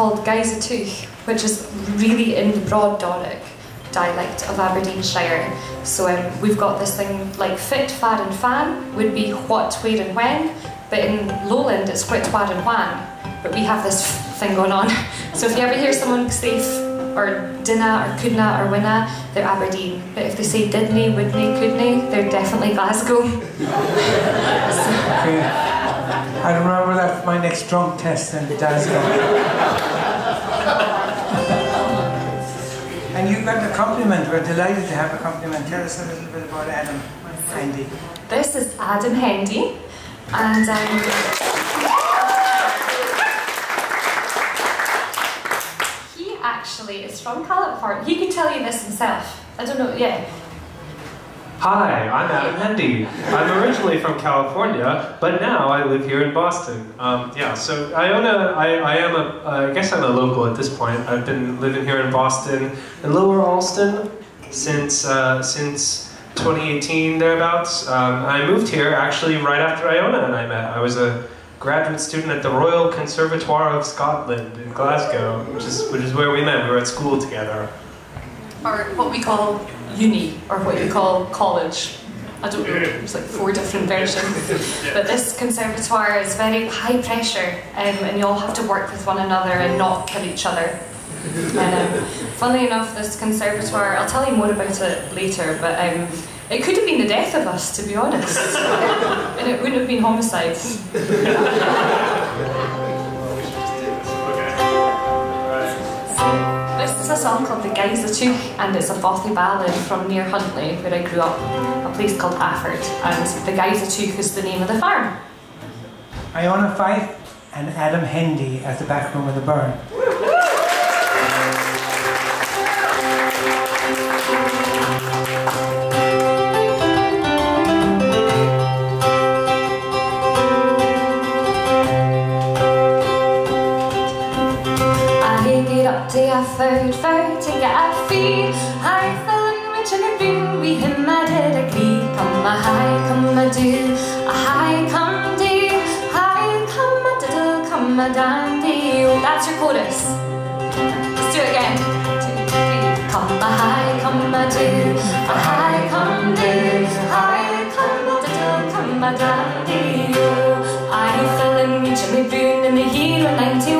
called Guise o' Tough, which is really in the broad Doric dialect of Aberdeenshire. So um, we've got this thing like fit, fad and fan would be what, where and when, but in Lowland it's quit, wad and whan. But we have this thing going on. So if you ever hear someone say or dinna or couldna or winna, they're Aberdeen. But if they say didney, wouldney, couldney, they're definitely Glasgow. so. okay. I remember that for my next drunk test in Glasgow. and you got a compliment. We're delighted to have a compliment. Tell us a little bit about Adam Hendey. This is Adam Hendey, and um, actually is from California. He could tell you this himself. I don't know, yeah. Hi, I'm Adam Hendey. I'm originally from California, but now I live here in Boston. Um, yeah, so Iona, I, I am a, I guess I'm a local at this point. I've been living here in Boston in Lower Allston since, uh, since 2018, thereabouts. Um, I moved here actually right after Iona and I met. I was a graduate student at the Royal Conservatoire of Scotland in Glasgow, which is, which is where we met. We were at school together. Or what we call uni, or what you call college. I don't know, there's like four different versions. But this conservatoire is very high pressure, um, and you all have to work with one another and not kill each other. And um, funnily enough, this conservatoire, I'll tell you more about it later, but um, it could have been the death of us, to be honest. and it wouldn't have been homicide. this is a song called The Guise o' Tough, and it's a bothy ballad from near Huntly, where I grew up, a place called Alford. And The Guise o' Tough is the name of the farm. Iona Fyfe and Adam Hendey at the back room of the Burren. Food, food to get a feed. I fell in rich in a room, we him I did agree. Come a high, come a do, a high come do, high come a diddle, come a dandy. Oh, that's your chorus. Let's do it again. Two, three. Come a high, come a do, a high come come a diddle, come a dandy. Oh, I fell in with Jimmy Boone in the year of 91.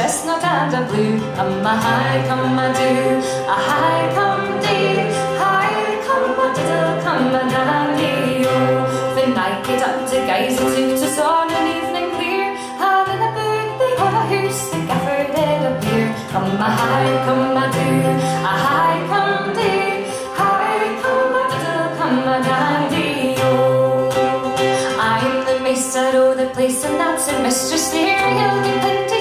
chestnut and a blue. Come a high, come a do, a high, come dee, high, come a diddle, come a dandy, oh. The night get up to gaze into to on an evening clear, in a they got a house, the gaffer did appear. Come a high, come a do, a high, come dee, high, come a diddle, come a dandy, oh. I'm the maester of the place, and that's a mistress dear, he'll plenty plenty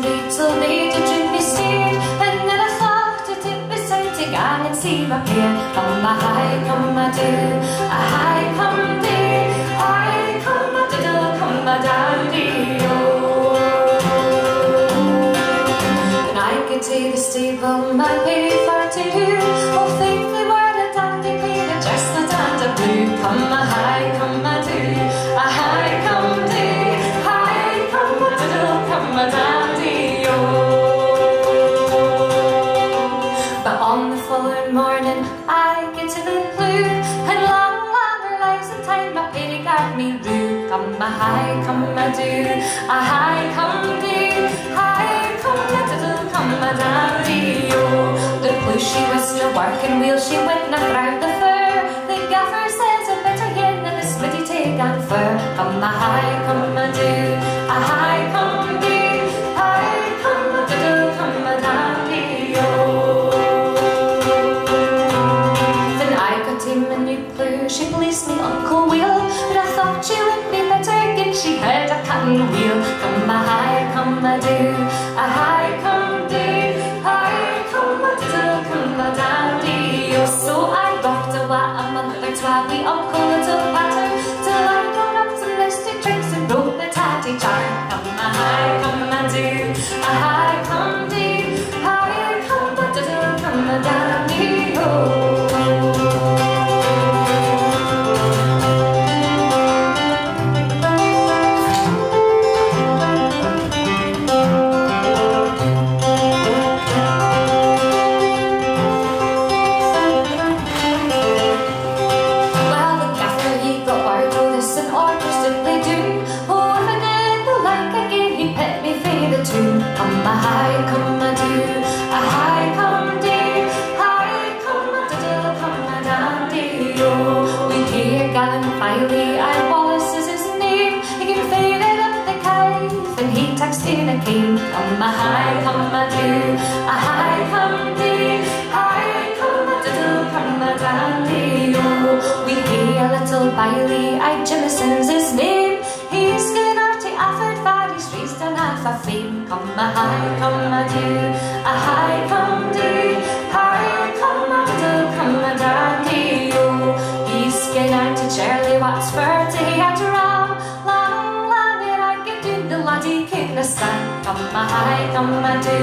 meat till late and drink me steered, and then I thought it would be to gang and see my peer. Come my high, come a do, a high, she was still working wheel, she went not round the fur, the gaffer says fur. Come a high, come a do, a high, come do, high, come a do, Come my high, come my dear, a high come dear, high come my come my. You're so I rocked a while, a mother twat, we all call it a pattern. Till I grown up to listed tricks and broke the tatty charm. Come my high, come my dear, a high. Hi come a do, a hi come dee, hi come a do come a dandy oh. We hear a little Biley, I Jimison's his name. He's good arty afford faddy's raised an half a fame. Come a high, come a do, a high, come dee, hi come a do come a dandy oh. He's good arty Charlie Watts for to I get to king the sun. Come a hi come a do,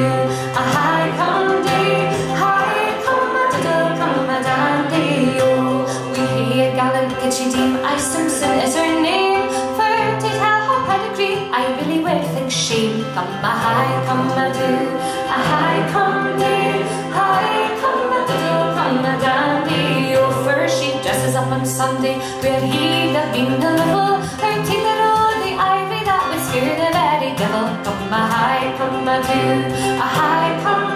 a hi come dee, hi come a do come a dandy oh. We hear gallant kitchen team, I Simpson is her name. For to tell her pedigree, I really would think shame. Come a hi, come a do, a hi, come dee, hi, come a do, come a dandy. Oh, first she dresses up on Sunday, where he that been the little, her teeth a hi, come a do, a